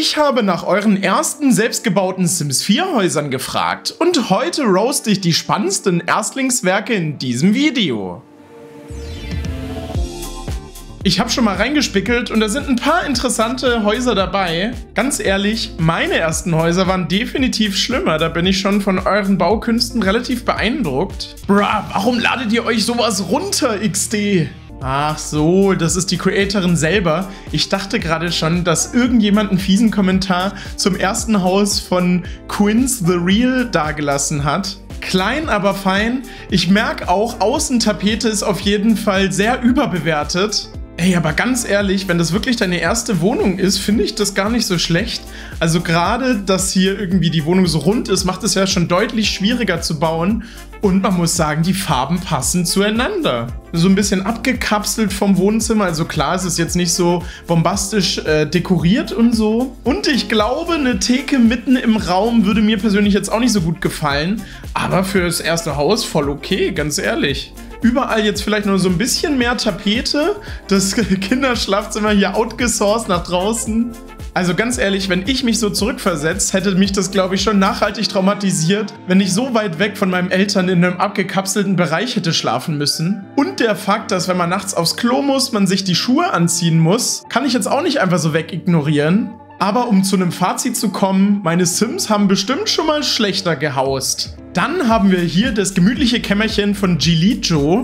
Ich habe nach euren ersten selbstgebauten Sims 4 Häusern gefragt und heute roaste ich die spannendsten Erstlingswerke in diesem Video. Ich habe schon mal reingespickelt und da sind ein paar interessante Häuser dabei. Ganz ehrlich, meine ersten Häuser waren definitiv schlimmer. Da bin ich schon von euren Baukünsten relativ beeindruckt. Bruh, warum ladet ihr euch sowas runter, XD? Ach so, das ist die Creatorin selber. Ich dachte gerade schon, dass irgendjemand einen fiesen Kommentar zum ersten Haus von Quins The Real dagelassen hat. Klein, aber fein. Ich merke auch, Außentapete ist auf jeden Fall sehr überbewertet. Ey, aber ganz ehrlich, wenn das wirklich deine erste Wohnung ist, finde ich das gar nicht so schlecht. Also gerade, dass hier irgendwie die Wohnung so rund ist, macht es ja schon deutlich schwieriger zu bauen. Und man muss sagen, die Farben passen zueinander. So ein bisschen abgekapselt vom Wohnzimmer. Also klar, es ist jetzt nicht so bombastisch äh, dekoriert und so. Und ich glaube, eine Theke mitten im Raum würde mir persönlich jetzt auch nicht so gut gefallen. Aber für das erste Haus voll okay, ganz ehrlich. Überall jetzt vielleicht nur so ein bisschen mehr Tapete. Das Kinderschlafzimmer hier outgesourced nach draußen. Also ganz ehrlich, wenn ich mich so zurückversetzt, hätte mich das, glaube ich, schon nachhaltig traumatisiert, wenn ich so weit weg von meinen Eltern in einem abgekapselten Bereich hätte schlafen müssen. Und der Fakt, dass wenn man nachts aufs Klo muss, man sich die Schuhe anziehen muss, kann ich jetzt auch nicht einfach so wegignorieren. Aber um zu einem Fazit zu kommen, meine Sims haben bestimmt schon mal schlechter gehaust. Dann haben wir hier das gemütliche Kämmerchen von Gilijo.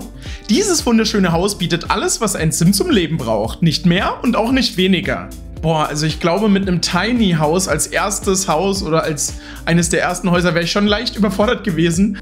Dieses wunderschöne Haus bietet alles, was ein Sim zum Leben braucht. Nicht mehr und auch nicht weniger. Boah, also ich glaube, mit einem Tiny House als erstes Haus oder als eines der ersten Häuser wäre ich schon leicht überfordert gewesen.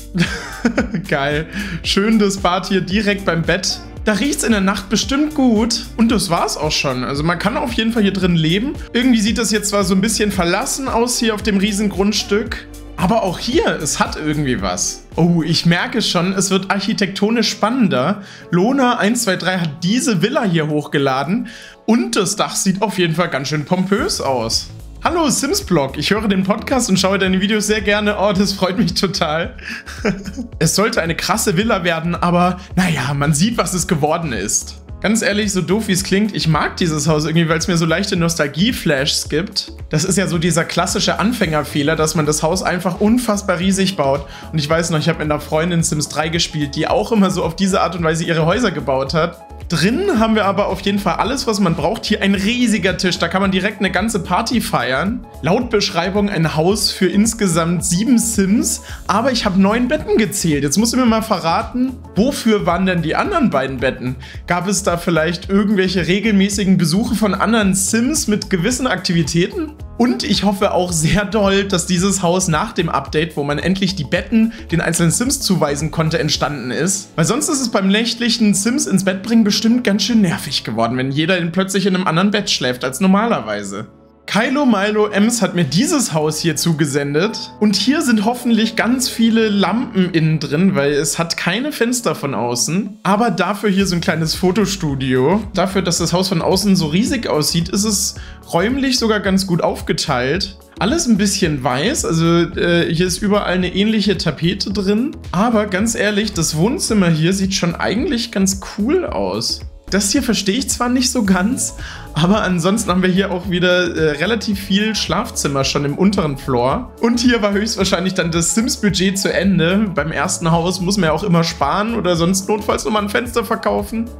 Geil. Schön das Bad hier direkt beim Bett. Da riecht es in der Nacht bestimmt gut. Und das war's auch schon. Also man kann auf jeden Fall hier drin leben. Irgendwie sieht das jetzt zwar so ein bisschen verlassen aus hier auf dem riesen Grundstück. Aber auch hier, es hat irgendwie was. Oh, ich merke schon, es wird architektonisch spannender. Lona123 hat diese Villa hier hochgeladen. Und das Dach sieht auf jeden Fall ganz schön pompös aus. Hallo Sims-Blog, ich höre den Podcast und schaue deine Videos sehr gerne. Oh, das freut mich total. es sollte eine krasse Villa werden, aber naja, man sieht, was es geworden ist. Ganz ehrlich, so doof wie es klingt, ich mag dieses Haus irgendwie, weil es mir so leichte Nostalgie-Flashs gibt. Das ist ja so dieser klassische Anfängerfehler, dass man das Haus einfach unfassbar riesig baut. Und ich weiß noch, ich habe mit einer Freundin Sims 3 gespielt, die auch immer so auf diese Art und Weise ihre Häuser gebaut hat. Drin haben wir aber auf jeden Fall alles, was man braucht. Hier ein riesiger Tisch, da kann man direkt eine ganze Party feiern. Laut Beschreibung ein Haus für insgesamt sieben Sims, aber ich habe neun Betten gezählt. Jetzt musst du mir mal verraten, wofür waren denn die anderen beiden Betten? Gab es da vielleicht irgendwelche regelmäßigen Besuche von anderen Sims mit gewissen Aktivitäten? Und ich hoffe auch sehr doll, dass dieses Haus nach dem Update, wo man endlich die Betten den einzelnen Sims zuweisen konnte, entstanden ist. Weil sonst ist es beim nächtlichen Sims ins Bett bringen bestimmt ganz schön nervig geworden, wenn jeder plötzlich in einem anderen Bett schläft als normalerweise. Kylo Milo Ems hat mir dieses Haus hier zugesendet. Und hier sind hoffentlich ganz viele Lampen innen drin, weil es hat keine Fenster von außen. Aber dafür hier so ein kleines Fotostudio. Dafür, dass das Haus von außen so riesig aussieht, ist es räumlich sogar ganz gut aufgeteilt. Alles ein bisschen weiß, also äh, hier ist überall eine ähnliche Tapete drin. Aber ganz ehrlich, das Wohnzimmer hier sieht schon eigentlich ganz cool aus. Das hier verstehe ich zwar nicht so ganz, aber ansonsten haben wir hier auch wieder äh, relativ viel Schlafzimmer schon im unteren Floor. Und hier war höchstwahrscheinlich dann das Sims-Budget zu Ende. Beim ersten Haus muss man ja auch immer sparen oder sonst notfalls nochmal ein Fenster verkaufen.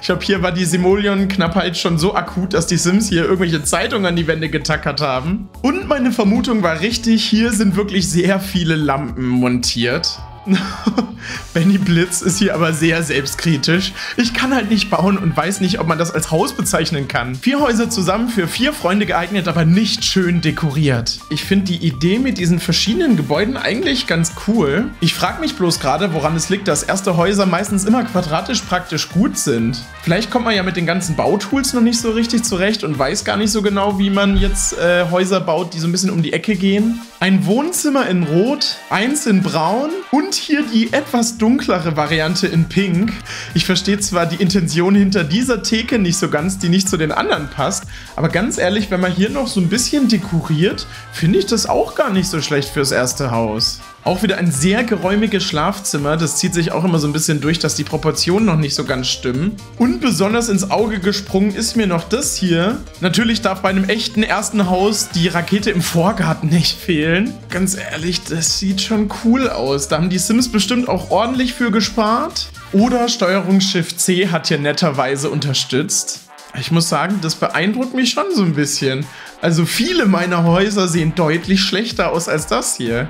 Ich glaube, hier war die Simoleon-Knappheit schon so akut, dass die Sims hier irgendwelche Zeitungen an die Wände getackert haben. Und meine Vermutung war richtig, hier sind wirklich sehr viele Lampen montiert. Benny Blitz ist hier aber sehr selbstkritisch. Ich kann halt nicht bauen und weiß nicht, ob man das als Haus bezeichnen kann. Vier Häuser zusammen für vier Freunde geeignet, aber nicht schön dekoriert. Ich finde die Idee mit diesen verschiedenen Gebäuden eigentlich ganz cool. Ich frage mich bloß gerade, woran es liegt, dass erste Häuser meistens immer quadratisch praktisch gut sind. Vielleicht kommt man ja mit den ganzen Bautools noch nicht so richtig zurecht und weiß gar nicht so genau, wie man jetzt äh, Häuser baut, die so ein bisschen um die Ecke gehen. Ein Wohnzimmer in Rot, eins in Braun und hier die etwas dunklere Variante in Pink. Ich verstehe zwar die Intention hinter dieser Theke nicht so ganz, die nicht zu den anderen passt, aber ganz ehrlich, wenn man hier noch so ein bisschen dekoriert, finde ich das auch gar nicht so schlecht fürs erste Haus. Auch wieder ein sehr geräumiges Schlafzimmer. Das zieht sich auch immer so ein bisschen durch, dass die Proportionen noch nicht so ganz stimmen. Und besonders ins Auge gesprungen ist mir noch das hier. Natürlich darf bei einem echten ersten Haus die Rakete im Vorgarten nicht fehlen. Ganz ehrlich, das sieht schon cool aus. Da haben die Sims bestimmt auch ordentlich für gespart. Oder Steuerungsschiff C hat hier netterweise unterstützt. Ich muss sagen, das beeindruckt mich schon so ein bisschen. Also viele meiner Häuser sehen deutlich schlechter aus als das hier.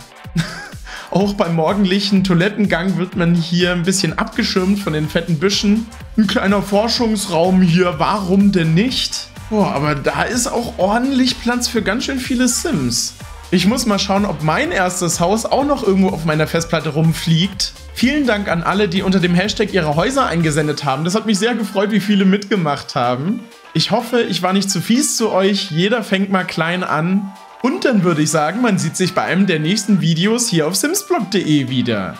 Auch beim morgendlichen Toilettengang wird man hier ein bisschen abgeschirmt von den fetten Büschen. Ein kleiner Forschungsraum hier, warum denn nicht? Boah, aber da ist auch ordentlich Platz für ganz schön viele Sims. Ich muss mal schauen, ob mein erstes Haus auch noch irgendwo auf meiner Festplatte rumfliegt. Vielen Dank an alle, die unter dem Hashtag ihre Häuser eingesendet haben. Das hat mich sehr gefreut, wie viele mitgemacht haben. Ich hoffe, ich war nicht zu fies zu euch. Jeder fängt mal klein an. Und dann würde ich sagen, man sieht sich bei einem der nächsten Videos hier auf simsblog.de wieder.